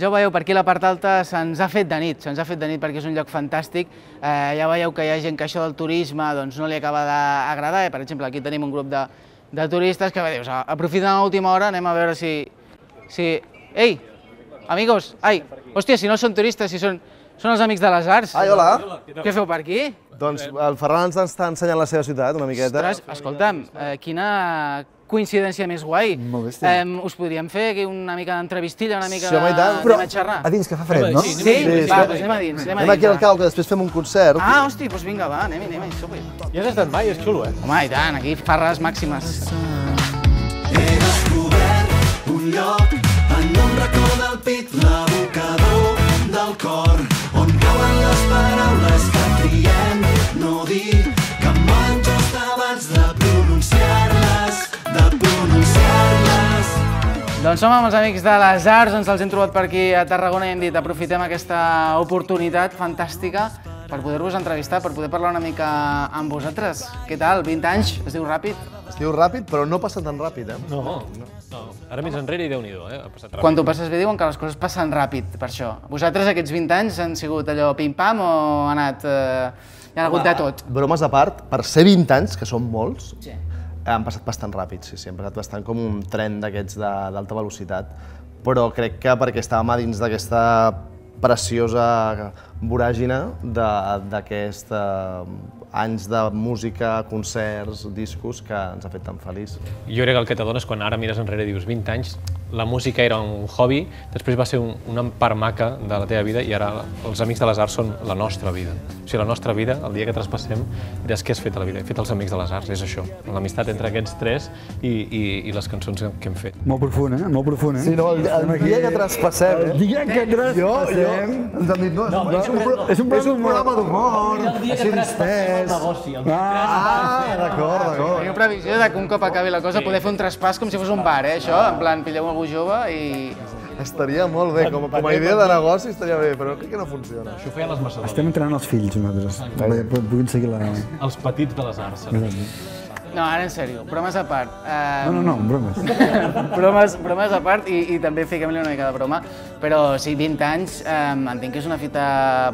Doncs ja ho veieu, per aquí la part alta se'ns ha fet de nit, se'ns ha fet de nit perquè és un lloc fantàstic. Eh, ja veieu que hi ha gent que això del turisme doncs, no li acaba d'agradar. Eh? Per exemple, aquí tenim un grup de, de turistes que dius, aprofitant l'última hora, anem a veure si... si... Ei, amigos, ai, hòstia, si no són turistes, si són, són els amics de les arts. Ai, hola. Què feu per aquí? Doncs el Ferran ens està ensenyant la seva ciutat una miqueta. Ostres, escolta'm, eh, quina coincidència més guai. Eh, us podríem fer aquí una mica d'entrevistilla, una mica Sí, tant. de, Però de xerrar. a dins, que fa fred, no? Sí? Sí, sí. Va, doncs anem a dins, anem a Anem dins. aquí al cau, que després fem un concert. Ah, hosti, doncs vinga, va, anem-hi, anem-hi, som-hi. Ja has estat mai, és xulo, eh? Home, i tant, aquí farres màximes. He descobert un lloc en un racó del pit, l'abocador del cor, on cauen les paraules que triem no dir, Doncs som amb els amics de les arts, ens els hem trobat per aquí a Tarragona i hem dit aprofitem aquesta oportunitat fantàstica per poder-vos entrevistar, per poder parlar una mica amb vosaltres. Què tal? 20 anys? Es diu ràpid? Es diu ràpid, però no passa tan ràpid, eh? No, no. Ara més enrere i Déu-n'hi-do, eh? Ha passat ràpid. Quan t'ho passes bé diuen que les coses passen ràpid, per això. Vosaltres aquests 20 anys han sigut allò pim-pam o ha anat... Eh, hi ha hagut de tot? Bromes a part, per ser 20 anys, que són molts, Sí. Han passat bastant ràpid, sí, sí, han passat bastant com un tren d'aquests d'alta velocitat. Però crec que perquè estàvem a dins d'aquesta preciosa voràgine de- d'aquests eh, anys de música, concerts, discos que ens ha fet tan feliç. Jo crec que el que t'adones quan ara mires enrere i dius 20 anys, la música era un hobby, després va ser un, una part maca de la teva vida i ara els Amics de les Arts són la nostra vida. O sigui, la nostra vida, el dia que traspassem, diràs què has fet a la vida? He fet els Amics de les Arts, és això. L'amistat entre aquests tres i, i, i les cançons que hem fet. Molt profund, eh? Molt profund, eh? Sí, no, el, el dia que traspassem, eh? El dia que traspassem... Jo, jo, ens han dit, no, no, és, un, pro- és un és un programa d'humor, així distès. Ah, d'acord, d'acord. Teniu previsió de que un cop acabi la cosa poder fer un traspàs com si fos un bar, eh, això? En plan, pilleu algú jove i... Estaria molt bé, com, com a idea de negoci estaria bé, però crec que no funciona. Això ho feien les maçadones. Estem entrenant els fills, nosaltres, pu- puguin seguir la... Els petits de les arts. No, ara en sèrio, bromes a part. Eh, No, no, no, bromes. bromes, bromes a part i, i també fiquem-li una mica de broma, però sí, 20 anys, eh, entenc que és una fita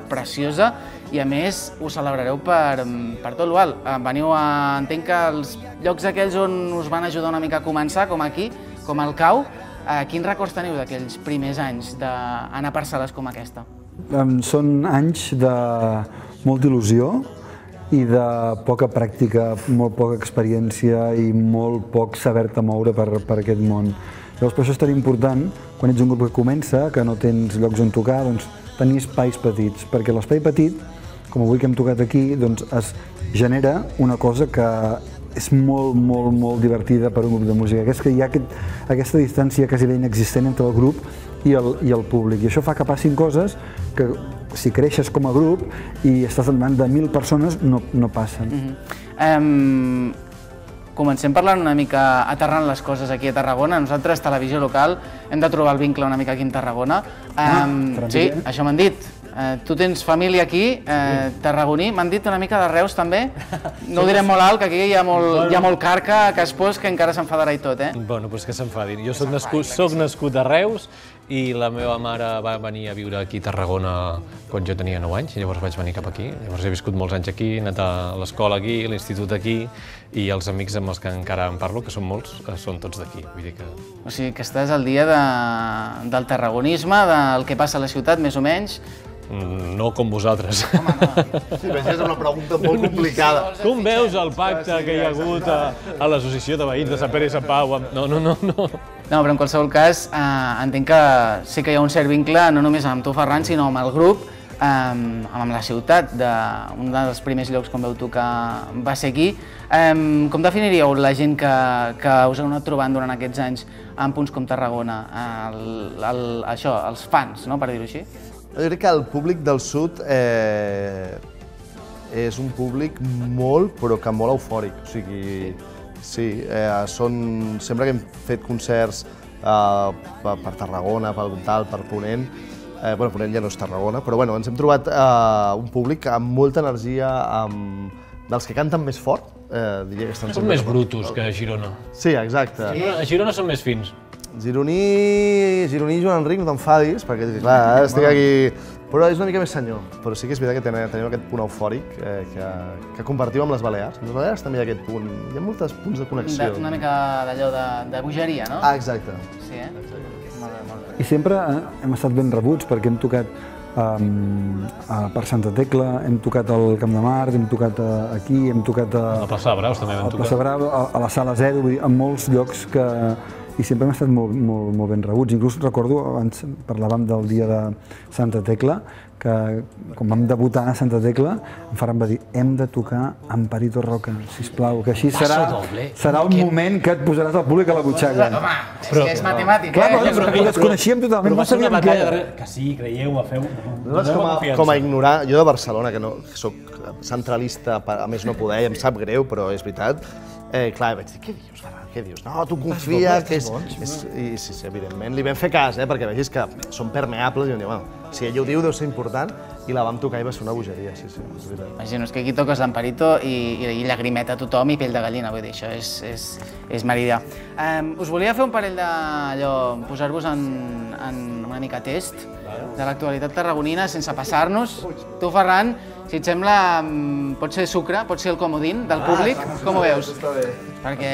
preciosa i a més ho celebrareu per, per tot l'alt. Eh, veniu a, entenc que els llocs aquells on us van ajudar una mica a començar, com aquí, com el Cau, eh, quins records teniu d'aquells primers anys d'anar per sales com aquesta? Em, Són anys de molta il·lusió i de poca pràctica, molt poca experiència i molt poc saber-te moure per, per aquest món. Llavors, per això és tan important, quan ets un grup que comença, que no tens llocs on tocar, doncs tenir espais petits, perquè l'espai petit, com avui que hem tocat aquí, doncs es genera una cosa que és molt, molt, molt divertida per un grup de música, que és que hi ha aquest, aquesta distància quasi bé inexistent entre el grup i el, i el públic. I això fa que passin coses que si creixes com a grup i estàs davant de mil persones no, no passen. Mm -hmm. Um, comencem parlant una mica, aterrant les coses aquí a Tarragona. Nosaltres, televisió local, hem de trobar el vincle una mica aquí en Tarragona. Um, Tarragona. sí, això m'han dit. Uh, tu tens família aquí, uh, tarragoní, m'han dit una mica de Reus també. No ho direm molt alt, que aquí hi ha molt, hi ha molt carca, que es pos, que encara s'enfadarà i tot, eh? Bueno, doncs que s'enfadin. Jo soc nascut, soc nascut a Reus i la meva mare va venir a viure aquí a Tarragona quan jo tenia 9 anys, i llavors vaig venir cap aquí. Llavors he viscut molts anys aquí, he anat a l'escola aquí, a l'institut aquí, i els amics amb els que encara em parlo, que són molts, eh, són tots d'aquí. Vull dir que O sigui, que estàs al dia de, del tarragonisme, del que passa a la ciutat, més o menys. mm, no com vosaltres. Sí, però és una pregunta molt complicada. Com veus el pacte que hi ha hagut a, a l'associació de veïns de Sant Pere i Sant Pau? No, no, no, no. No, però en qualsevol cas, eh, entenc que sí que hi ha un cert vincle, no només amb tu, Ferran, sinó amb el grup, eh, amb la ciutat, de, un dels primers llocs com veu que va ser aquí. Eh, com definiríeu la gent que, que us heu anat trobant durant aquests anys en punts com Tarragona? El, el, això, els fans, no?, per dir-ho així. Jo crec que el públic del sud eh, és un públic molt, però que molt eufòric. O sigui, sí, eh, són, sempre que hem fet concerts per, per Tarragona, pel Comtal, per Ponent, eh, bueno, Ponent ja no és Tarragona, però bueno, ens hem trobat eh, un públic amb molta energia, amb, dels que canten més fort, eh, diria que estan Són més brutos que a Girona. Sí, exacte. A Girona són més fins. Gironí, Gironí Joan Enric, no t'enfadis, perquè clar, estic aquí... Però és una mica més senyor. Però sí que és veritat que tenim, tenim aquest punt eufòric eh, que, que compartim amb les Balears. Les Balears també hi ha aquest punt. Hi ha molts punts de connexió. De, una mica d'allò de, de bogeria, no? Ah, exacte. Sí, eh? Molt bé, molt bé. I sempre eh, hem estat ben rebuts perquè hem tocat um, a, per Santa Tecla, hem tocat al Camp de Mars, hem tocat a, aquí, hem tocat a, A la plaça de Braus també vam a Plaça. Brava, a, a la Sala Zero, vull dir, en molts llocs que... I sempre hem estat molt, molt, molt ben rebuts. Inclús recordo, abans parlàvem del dia de Santa Tecla, que quan vam debutar a Santa Tecla, en Ferran va dir hem de tocar amb Parito Roca, sisplau, que així serà, serà un moment que et posaràs al públic a la butxaca. Home, és que és matemàtic, Clar, eh? però, però, però es coneixíem totalment, Però no sabíem què. Que sí, creieu-me, feu... Nosaltres com a, com a ignorar, jo de Barcelona, que no que soc centralista, a més no poder, i em sap greu, però és veritat, eh, clar, vaig dir, què dius, Ferran, què dius? No, tu confia, que és... és i, sí, sí, evidentment, li vam fer cas, eh, perquè vegis que són permeables, i vam dir, bueno, si ell ho diu, deu ser important, i la vam tocar i va ser una bogeria, sí, sí, és veritat. Imagino, és que aquí toques l'Amparito i, i, i llagrimeta a tothom i pell de gallina, vull dir, això és, és, és meridià. Um, us volia fer un parell de, allò, posar-vos en, en una mica test de l'actualitat tarragonina sense passar-nos. Tu, Ferran, si et sembla, mm, pot ser sucre, pot ser el comodín del públic, com ho veus? Perquè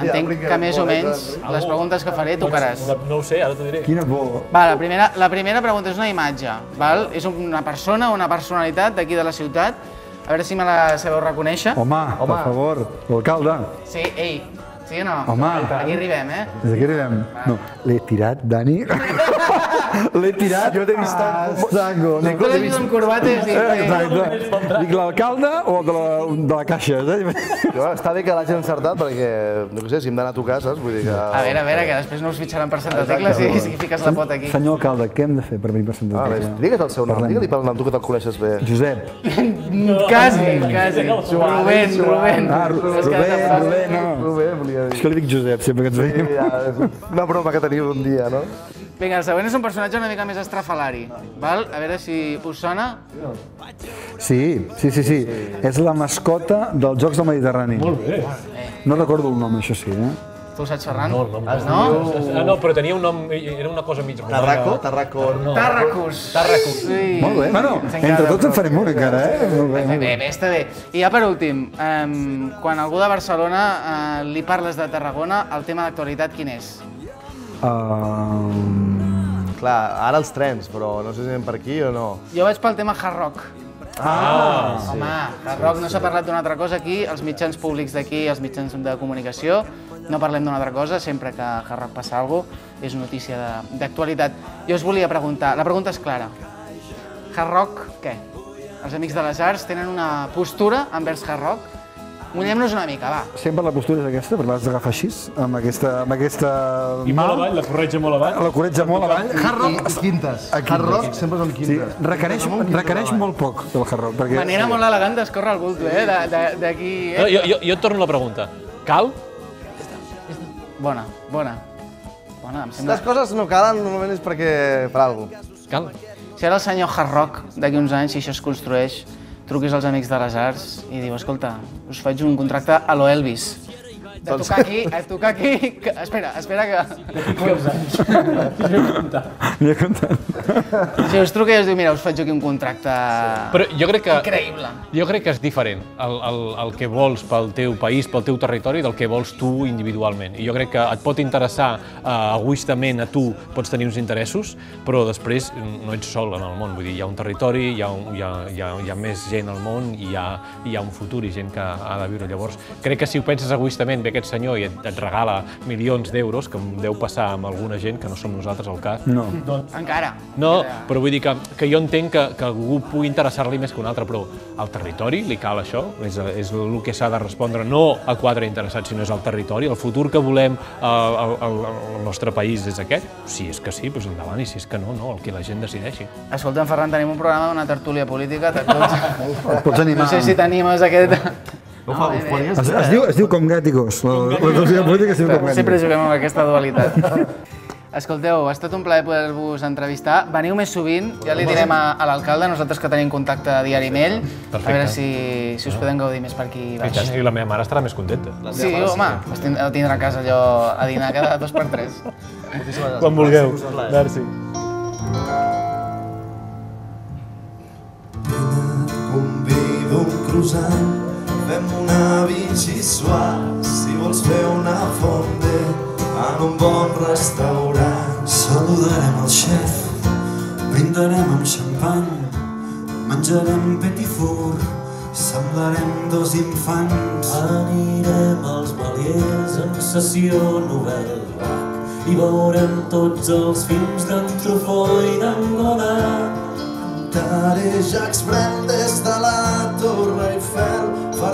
entenc que més o menys les preguntes que faré tocaràs. No ho sé, ara t'ho diré. Quina por. Va, la primera, la primera pregunta és una imatge, val? És una persona, una personalitat d'aquí de la ciutat. A veure si me la sabeu reconèixer. Home, per favor, l'alcalde. Sí, ei, sí o no? Home. Aquí arribem, eh? Des d'aquí arribem. No, l'he tirat, Dani. l'he tirat Jo t'he vist a saco. No. Tu l'has vist amb corbates i... Exacte. Dic l'alcalde o de la, de la caixa, saps? Jo, està bé que l'hagi encertat, perquè, no sé, si hem d'anar a tocar, saps? Vull dir que... A veure, a veure, que després no us fitxaran per Santa Tecla si, si fiques la pota aquí. Senyor alcalde, què hem de fer per venir per Santa Ah, ves, Tecla? digues el seu nom, digue-li pel nom, tu que te'l coneixes bé. Josep. Quasi, quasi. Rubén, Rubén. Ah, Rubén. Rubén, no. Rubén, volia dir. És que li dic Josep sempre que ens veiem. Ja, és una broma que teniu un dia, no? Vinga, el següent és un personatge una mica més estrafalari, val? A veure si us sona. Sí, sí, sí, sí. És la mascota dels Jocs del Mediterrani. Molt bé. No recordo el nom, això sí, eh? Tu ho saps, Ferran? No, el nom no. no. Ah, no, però tenia un nom, era una cosa mig romana. Tarraco, Tarraco. No. Tàrracus. Tàrracus. Sí. Molt bé. Bueno, entre tots en farem una encara, eh? Molt bé, Bé, molt bé, està bé. I ja per últim, um, quan algú de Barcelona uh, li parles de Tarragona, el tema d'actualitat quin és? Um, Clar, ara els trens, però no sé si anem per aquí o no. Jo vaig pel tema hard rock. Ah, Home, hard rock no s'ha parlat d'una altra cosa aquí, els mitjans públics d'aquí, els mitjans de comunicació, no parlem d'una altra cosa, sempre que a hard rock passa alguna cosa, és notícia d'actualitat. Jo us volia preguntar, la pregunta és clara. Hard rock, què? Els Amics de les Arts tenen una postura envers hard rock? Mullem-nos una mica, va. sempre la postura és aquesta, perquè l'has d'agafar així, amb aquesta, amb aquesta I molt avall, la corretja molt avall. la corretja molt avall. Hard rock, I quintes. Aquí. Hard rock sempre són sí, quintes. requereix, requeix molt poc del hard rock, perquè... Manera molt elegant d'escórrer el bulto, eh, d'aquí. No, Eh? jo, jo, jo et torno la pregunta. Cal? Bona, bona. Bona, em sembla... Les coses no calen, normalment és perquè... per alguna cosa. Cal? Si ara el senyor Hard Rock, d'aquí uns anys, si això es construeix, truquis als Amics de les Arts i diu, escolta, us faig un contracte a lo Elvis. De tocar aquí, a tocar aquí... Que, espera, espera que... Quants anys? He comptat. Si us truca i us diu, mira, us faig aquí un contracte... Però jo crec que... Increïble. Jo crec que és diferent el, el, el que vols pel teu país, pel teu territori, del que vols tu individualment. I jo crec que et pot interessar eh, egoistament a tu, pots tenir uns interessos, però després no ets sol en el món. Vull dir, hi ha un territori, hi ha, un, hi ha, hi ha, hi ha més gent al món, i hi ha, hi ha un futur i gent que ha de viure. Llavors, crec que si ho penses egoistament, ve aquest senyor i et, et regala milions d'euros, que em deu passar amb alguna gent, que no som nosaltres al cas, No. Encara. no, però vull dir que, que jo entenc que, que algú pugui interessar-li més que un altre, però al territori li cal això, és, és el que s'ha de respondre, no a quatre interessats, sinó és al territori. El futur que volem eh, al, al, al nostre país és aquest? Si és que sí, doncs endavant, i si és que no, no, el que la gent decideixi. Escolta'm, Ferran, tenim un programa d'una tertúlia política. Pots... Et pots animar. No sé si t'animes a aquest... No fa, podies Es, es, diu, es diu com gat i gos. La, la tertúlia política es diu com gat Sempre juguem amb aquesta dualitat. Escolteu, ha estat un plaer poder-vos entrevistar. Veniu més sovint, ja li direm a, a l'alcalde, nosaltres que tenim contacte diari amb ell, a Perfecte. veure si, si us podem gaudir més per aquí I, baix. tant, I la meva mare estarà més contenta. Sí, home, tind- el tindrà a casa allò a dinar cada dos per tres. Quan vulgueu. Merci. Convido un croissant, fem una bici suau, si vols fer una fonda en un bon restaurant. Saludarem el xef, brindarem amb xampany, menjarem petit four, semblarem dos infants. Anirem als Maliers en sessió novel·la i veurem tots els films d'en Truffaut i d'en Godard. Cantaré Jacques Brel des de la Torre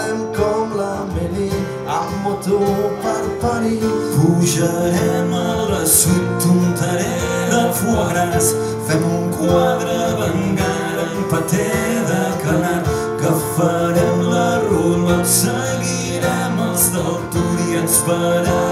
Volarem com la meli amb motor per parir. Pujarem a la subtontaré de foaràs. Fem un quadre vengar amb paté de canar. Que farem la rula, seguirem els del Turi i ens farem